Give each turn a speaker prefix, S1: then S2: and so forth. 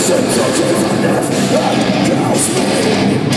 S1: Sensation of death that kills me